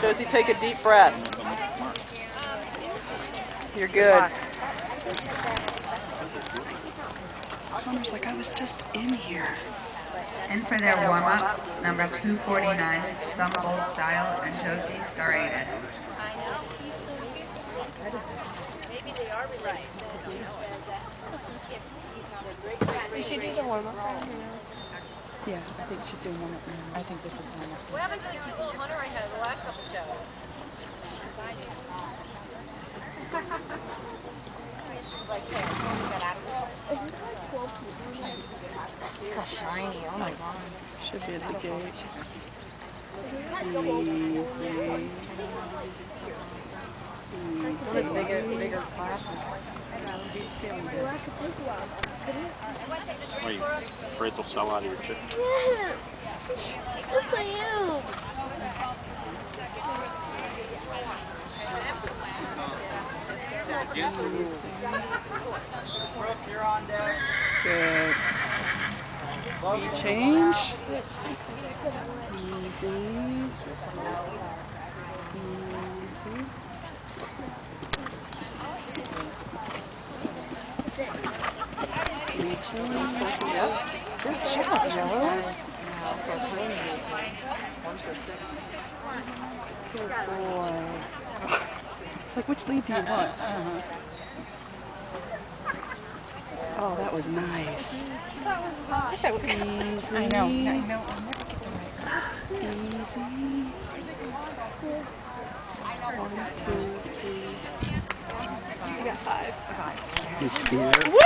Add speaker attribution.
Speaker 1: Josie, take a deep breath. You're good. Connor's like, I was just in here.
Speaker 2: And for their warm-up, number 249, Some Old Style, and Josie Staraitis.
Speaker 3: Did she do the warm up round or no?
Speaker 1: Yeah, I think she's doing warm up now. I think this is warm up.
Speaker 4: What happened to the cute little hunter I had the last couple shows? like, hey, I told you that out of How shiny, oh my god.
Speaker 1: Should be at the gate. Easy.
Speaker 4: With bigger, bigger classes.
Speaker 1: He's feeling good.
Speaker 3: Well, I could take a while. Couldn't it?
Speaker 5: Why you afraid they'll sell out of your chicken?
Speaker 3: Yes. Yes, I am.
Speaker 1: Good. Change. Easy. Easy. Rechange. Forces up. Good job, Joe. Good boy. It's like, which lead do you want? Uh-huh. Oh, that was nice. Easy.
Speaker 4: I know, I know, I'll never get the right.
Speaker 1: Easy. One, two, three.
Speaker 3: You got five.
Speaker 1: You scared? Woo!